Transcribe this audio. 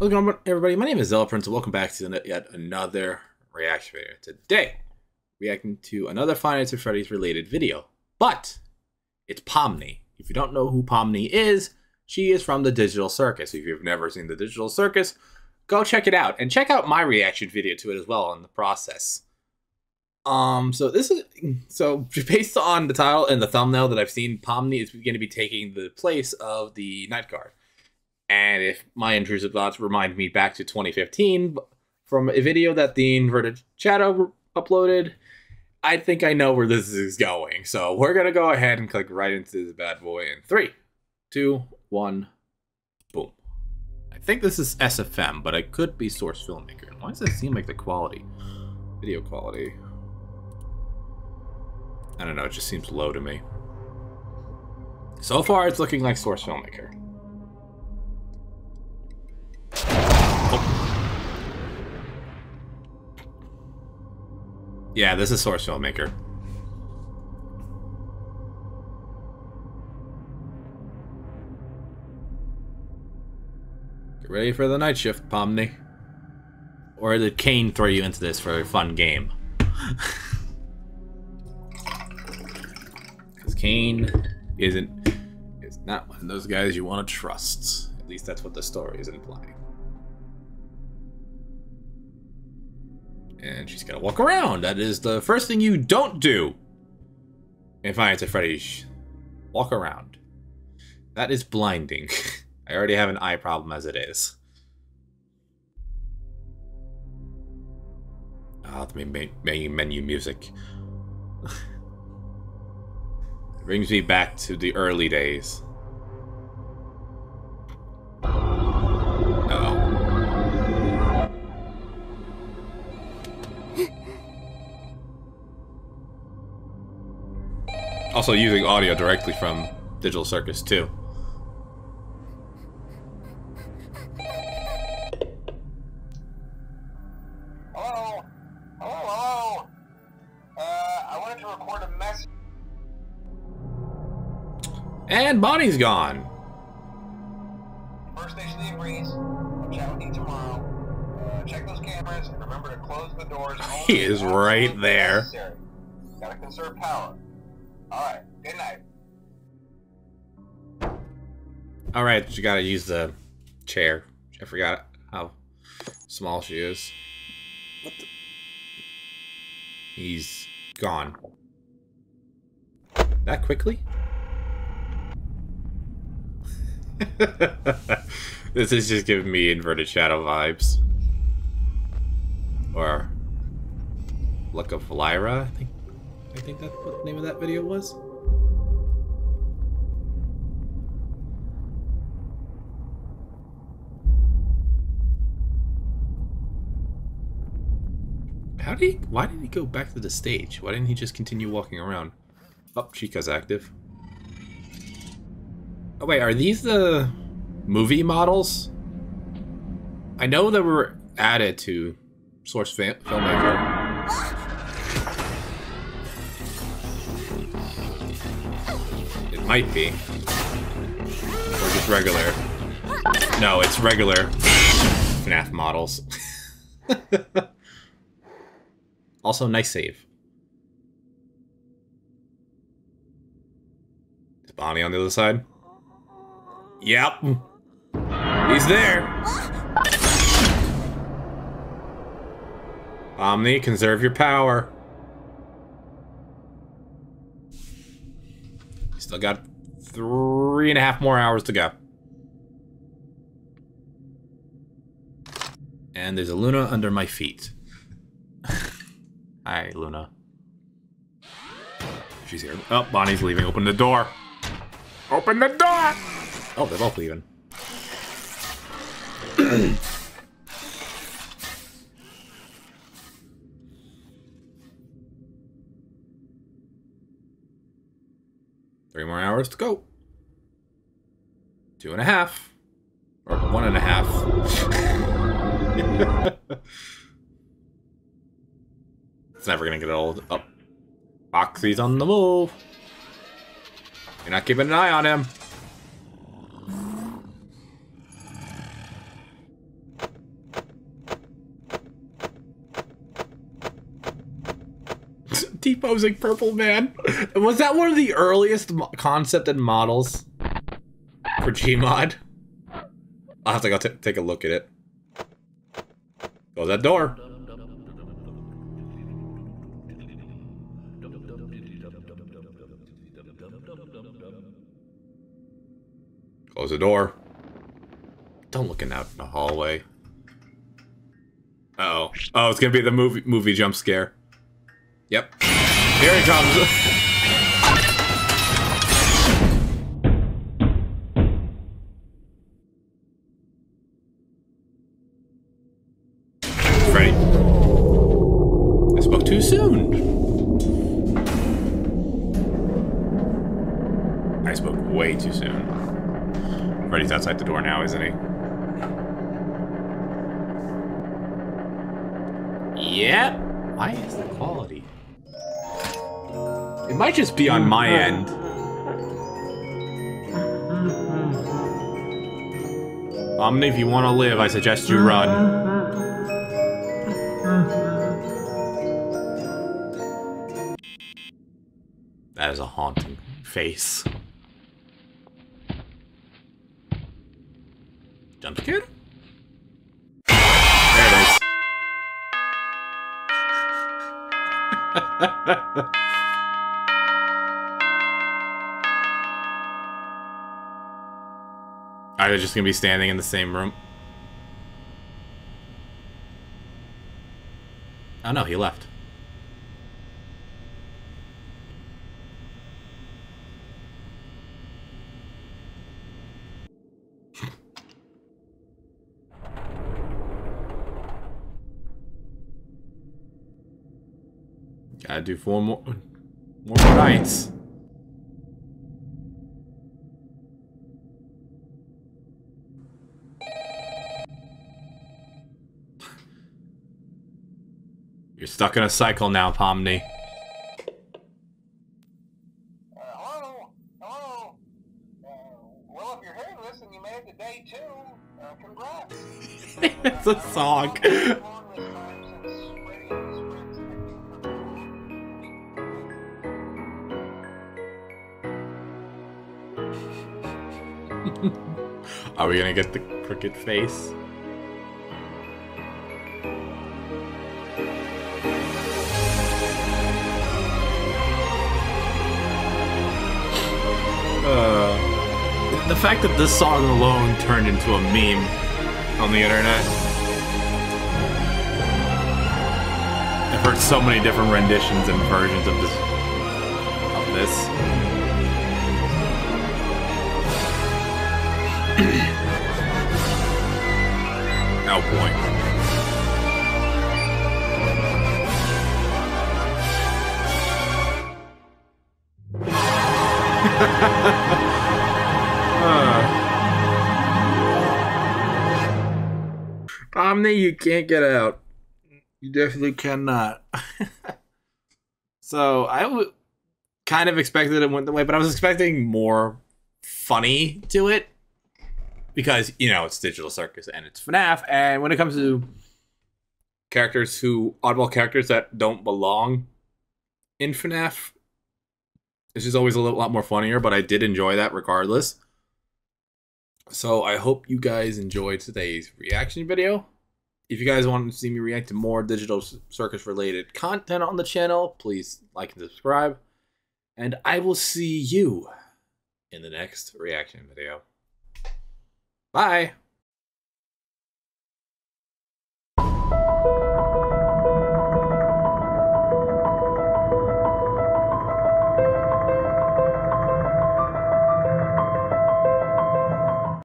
How's going on, everybody? My name is Zealet Prince, and welcome back to yet another reaction video. Today, reacting to another Nights at Freddy's related video, but it's Pomni. If you don't know who Pomni is, she is from the Digital Circus. If you've never seen the Digital Circus, go check it out, and check out my reaction video to it as well in the process. Um, so this is so based on the title and the thumbnail that I've seen, Pomni is going to be taking the place of the night guard. And if my intrusive thoughts remind me back to 2015 from a video that the inverted shadow uploaded, I think I know where this is going. So we're gonna go ahead and click right into this bad boy in three, two, one, boom. I think this is SFM, but it could be Source Filmmaker. Why does it seem like the quality, video quality? I don't know. It just seems low to me. So far, it's looking like Source Filmmaker. Yeah, this is Source Filmmaker. Get ready for the night shift, Pomni. Or did Caine throw you into this for a fun game? Because Caine isn't is not one of those guys you want to trust. At least that's what the story is implying. And she's gonna walk around. That is the first thing you don't do in Nights at Freddy's. Walk around. That is blinding. I already have an eye problem as it is. Ah, oh, the main, menu music. brings me back to the early days. Also using audio directly from Digital Circus too. Hello? Hello, hello? Uh, I wanted to record a message. And Bonnie's gone. First station the breeze. I'll chat with you tomorrow. Uh, check those cameras and remember to close the doors. he is right there. Necessary. Gotta conserve power. Alright, good night. Alright, you gotta use the chair. I forgot how small she is. What the? He's gone. That quickly? this is just giving me inverted shadow vibes. Or Luck of Lyra, I think. I think that's what the name of that video was. How did he, why did he go back to the stage? Why didn't he just continue walking around? Oh, Chica's active. Oh wait, are these the movie models? I know they were added to Source Filmmaker. Might be. Or just regular. No, it's regular FNAF models. also, nice save. Is Bonnie on the other side? Yep. He's there. Pomni, conserve your power. Still got three and a half more hours to go. And there's a Luna under my feet. Hi, Luna. She's here. Oh, Bonnie's leaving. Open the door. Open the door! Oh, they're both leaving. Three more hours to go. Two and a half. Or one and a half. it's never gonna get old. Up. Oh. Foxy's on the move. You're not keeping an eye on him. T-posing purple man. Was that one of the earliest concept and models for Gmod? I'll have to go take a look at it. Close that door. Close the door. Don't look in out in the hallway. Uh oh. Oh, it's gonna be the movie movie jump scare. Yep. Here he comes. Freddy. I spoke too soon. I spoke way too soon. Freddy's outside the door now, isn't he? Yep. Why is the quality? It might just be on my mm-hmm. end. Mm-hmm. Pomni, if you want to live, I suggest you mm-hmm. run. That is a haunting face. Jump scared? There it is. Are they just gonna be standing in the same room? Oh no, he left. Gotta do four more more nights. Stuck in a cycle now, Pomni. Uh, hello? Hello? Uh, well, if you're hearing this and you made it to day two, uh, congrats. it's a song. How long this time since Freddy and his friends Are we gonna get the crooked face? The fact that this song alone turned into a meme on the internet. I've heard so many different renditions and versions of this. Of this. Oh boy. Pomni, you can't get out. You definitely cannot. so I w- kind of expected it went the way, but I was expecting more funny to it because you know it's Digital Circus and it's FNAF, and when it comes to characters who oddball characters that don't belong in FNAF, it's just always a little lot more funnier. But I did enjoy that regardless. So I hope you guys enjoyed today's reaction video. If you guys want to see me react to more Digital Circus related content on the channel, please like and subscribe. And I will see you in the next reaction video. Bye.